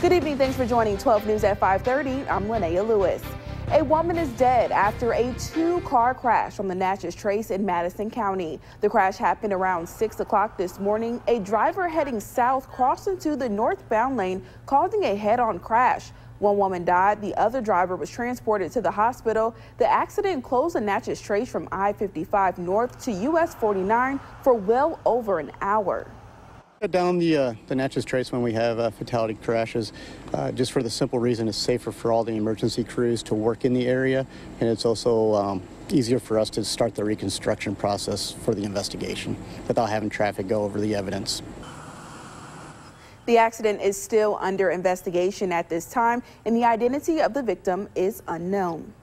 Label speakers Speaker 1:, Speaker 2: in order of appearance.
Speaker 1: Good evening. Thanks for joining 12 News at 530. I'm Linnea Lewis. A woman is dead after a two-car crash on the Natchez Trace in Madison County. The crash happened around 6 o'clock this morning. A driver heading south crossed into the northbound lane, causing a head-on crash. One woman died. The other driver was transported to the hospital. The accident closed the Natchez Trace from I-55 north to US 49 for well over an hour.
Speaker 2: Down the, uh, the Natchez Trace when we have uh, fatality crashes, uh, just for the simple reason it's safer for all the emergency crews to work in the area, and it's also um, easier for us to start the reconstruction process for the investigation without having traffic go over the evidence.
Speaker 1: The accident is still under investigation at this time, and the identity of the victim is unknown.